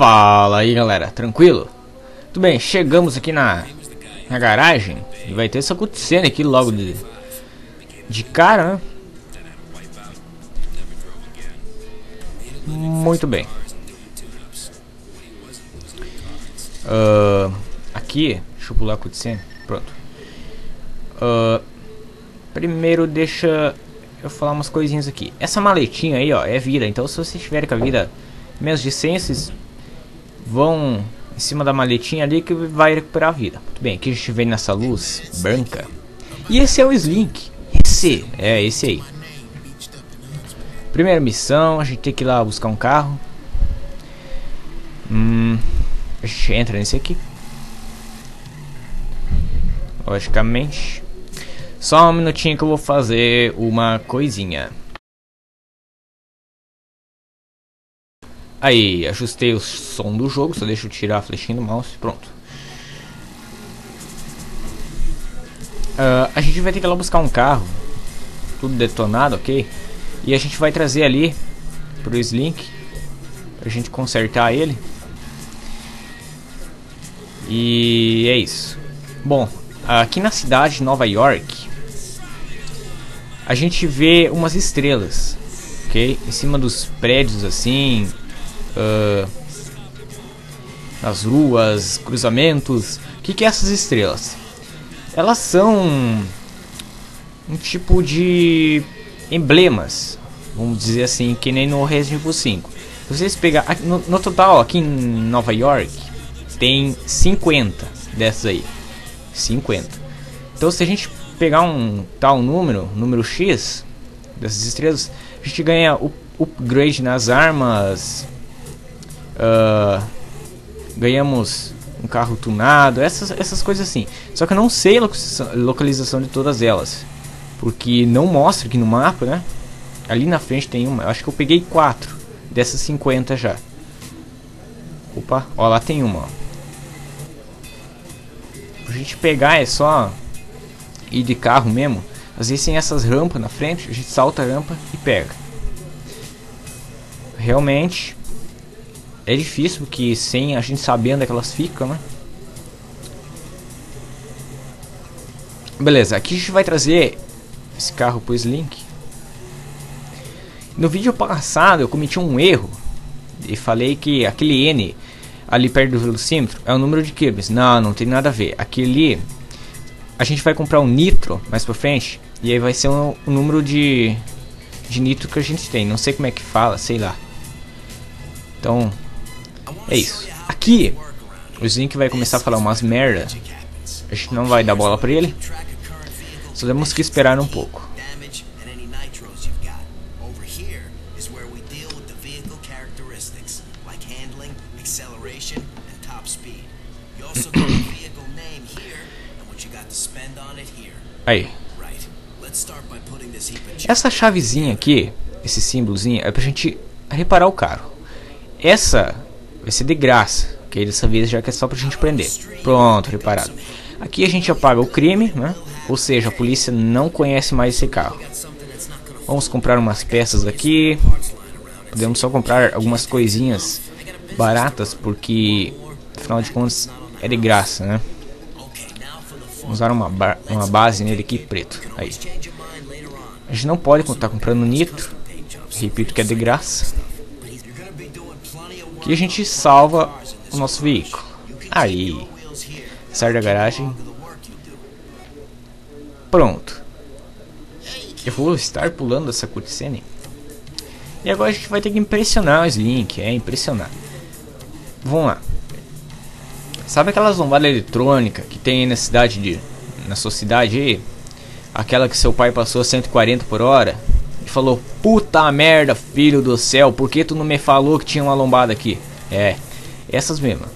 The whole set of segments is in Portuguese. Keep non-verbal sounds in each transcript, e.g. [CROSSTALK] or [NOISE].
Fala aí galera, tranquilo? Tudo bem, chegamos aqui na, na garagem e vai ter essa cutscene aqui logo de, de cara, né? Muito bem. Uh, aqui, deixa eu pular a cutscene, pronto. Uh, primeiro deixa eu falar umas coisinhas aqui. Essa maletinha aí, ó, é vida, então se vocês tiverem com a vida menos de 100, vocês vão em cima da maletinha ali que vai recuperar a vida. Muito bem, aqui a gente vem nessa luz branca. E esse é o Slink. Esse, é esse aí. Primeira missão, a gente tem que ir lá buscar um carro. Hum, a gente entra nesse aqui. Logicamente. Só um minutinho que eu vou fazer uma coisinha. Aí, ajustei o som do jogo, só deixa eu tirar a flechinha do mouse, pronto. Uh, a gente vai ter que ir lá buscar um carro, tudo detonado, ok? E a gente vai trazer ali pro Slink, pra gente consertar ele. E é isso. Bom, aqui na cidade de Nova York, a gente vê umas estrelas, ok? Em cima dos prédios assim, uh, nas ruas, cruzamentos. O que, que é essas estrelas? Elas são um tipo de emblemas, vamos dizer assim, que nem no Resident Evil 5. Se vocês pegar no, no total aqui em Nova York tem 50 dessas aí, 50. Então se a gente pegar um tal número, número X dessas estrelas, a gente ganha o upgrade nas armas, Uh, ganhamos um carro tunado, essas, essas coisas assim. Só que eu não sei a localização de todas elas. Porque não mostra aqui no mapa, né? Ali na frente tem uma. Acho que eu peguei quatro dessas 50 já. Opa, ó, lá tem uma. Pra gente pegar é só ir de carro mesmo. Às vezes tem essas rampas na frente, a gente salta a rampa e pega. Realmente é difícil porque sem a gente saber onde é que elas ficam, né? Beleza, aqui a gente vai trazer esse carro pro Slink. No vídeo passado eu cometi um erro e falei que aquele N ali perto do velocímetro é o número de Kirby's. Não, não tem nada a ver. Aquele a gente vai comprar um nitro mais pra frente e aí vai ser o um, um número de de nitro que a gente tem. Não sei como é que fala, sei lá. Então, é isso. Aqui, o Zink vai começar a falar umas merda. A gente não vai dar bola pra ele. Só temos que esperar um pouco. [CLEARS THROAT] Aí. Essa chavezinha aqui, esse símbolozinho, é pra gente reparar o carro. Essa vai ser de graça, ok? Dessa vez já que é só pra gente prender. Pronto, reparado. Aqui a gente apaga o crime, né? Ou seja, a polícia não conhece mais esse carro. Vamos comprar umas peças aqui. Podemos só comprar algumas coisinhas baratas, porque afinal de contas é de graça, né? Vamos usar uma, uma base nele aqui preto. Aí. A gente não pode estar comprando nitro. Repito que é de graça que a gente salva o nosso veículo. Aí, sai da garagem. Pronto. Eu vou estar pulando essa cutscene. E agora a gente vai ter que impressionar o Slink, é impressionar. Vamos lá. Sabe aquela zombada eletrônica que tem na cidade de na sua cidade aí? Aquela que seu pai passou 140 por hora? Falou: Puta merda, filho do céu, por que tu não me falou que tinha uma lombada aqui? É, essas mesmas.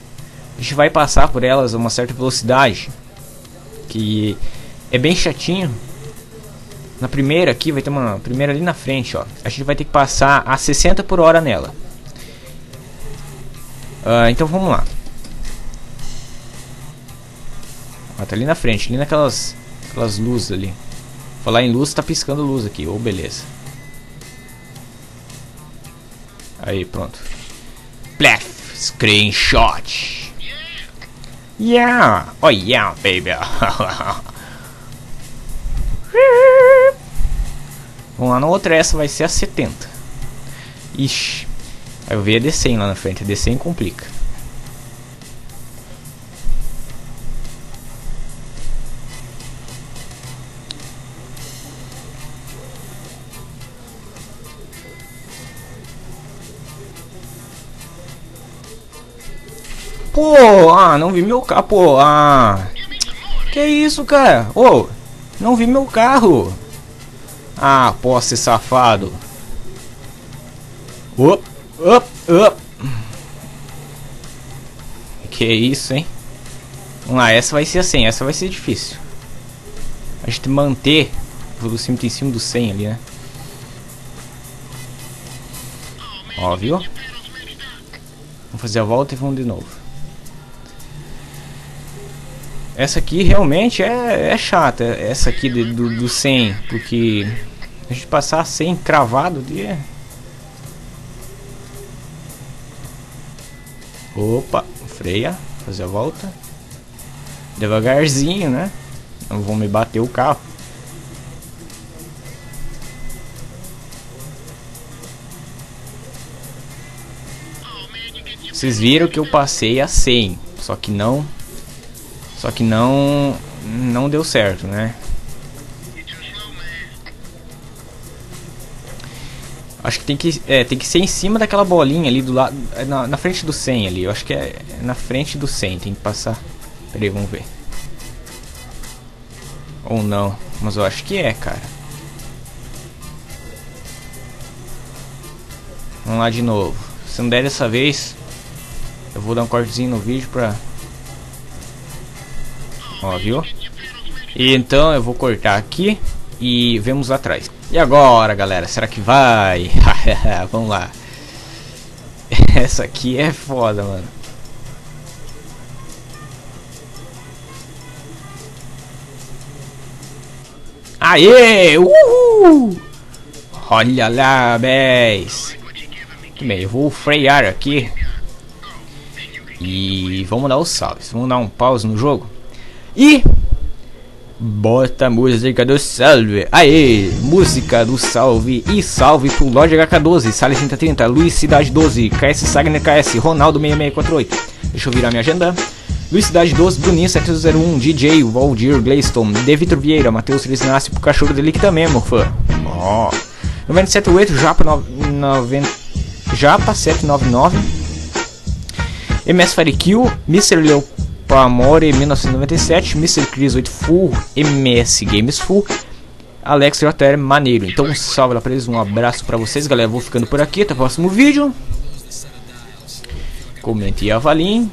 A gente vai passar por elas a uma certa velocidade. Que é bem chatinho. Na primeira aqui vai ter uma primeira ali na frente, ó. A gente vai ter que passar a 60 por hora nela. Uh, então vamos lá. Ó, tá ali na frente, ali naquelas aquelas luzes ali. Falar em luz, tá piscando luz aqui. Ô, oh, beleza. Aí, pronto. Plef, Screenshot. Yeah. Oh yeah, baby. [LAUGHS] Vamos lá na outra, essa vai ser a 70. Ixi. Aí eu vi a D100 lá na frente. A D100 complica. Pô, ah, não vi meu carro, pô, ah. Que isso, cara? Ô, oh, não vi meu carro. Ah, posse safado. Op, op, op. Que isso, hein? Vamos lá, essa vai ser assim, essa vai ser difícil. A gente manter o velocímetro em cima do 100 ali, né? Ó, viu? Vamos fazer a volta e vamos de novo. Essa aqui realmente é, é chata, essa aqui de, do, do 100, porque a gente passar 100 cravado de... Opa, freia, fazer a volta. Devagarzinho, né? Não vou me bater o carro. Vocês viram que eu passei a 100, só que não só que não não deu certo, né? Acho que tem que, é, tem que ser em cima daquela bolinha ali do lado, na, na frente do 100 ali. Eu acho que é na frente do 100, tem que passar. Peraí, vamos ver. Ou não, mas eu acho que é, cara. Vamos lá de novo. Se não der dessa vez, eu vou dar um cortezinho no vídeo pra Ó, viu? E então eu vou cortar aqui e vemos atrás. E agora, galera, será que vai? [LAUGHS] Vamos lá. Essa aqui é foda, mano. Aê! Uhul! Olha lá, bés. Bem, eu vou frear aqui. E vamos dar os salves. Vamos dar um pause no jogo. E bota a música do salve. Aê, música do salve e salve pro Lorde HK12, Salles 3030, Luiz Cidade 12, KS Sagner KS, Ronaldo 6648. Deixa eu virar minha agenda. Luiz Cidade 12, Bruninho 701, DJ, Valdir Gleiston, De Vitor Vieira, Matheus Feliz Nasce pro cachorro dele que também, meu fã. Ó. Oh. 978, Japa 90 Japa 799. MS Firekill, Mr. Leopoldo Amore 1997, Mr. Chris 8 Full, MS Games Full, Alex JR Maneiro. Então, um salve lá pra eles, um abraço pra vocês, galera. Vou ficando por aqui, até o próximo vídeo. Comente e avaliem.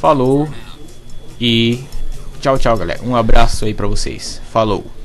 Falou. E tchau, tchau, galera. Um abraço aí pra vocês. Falou.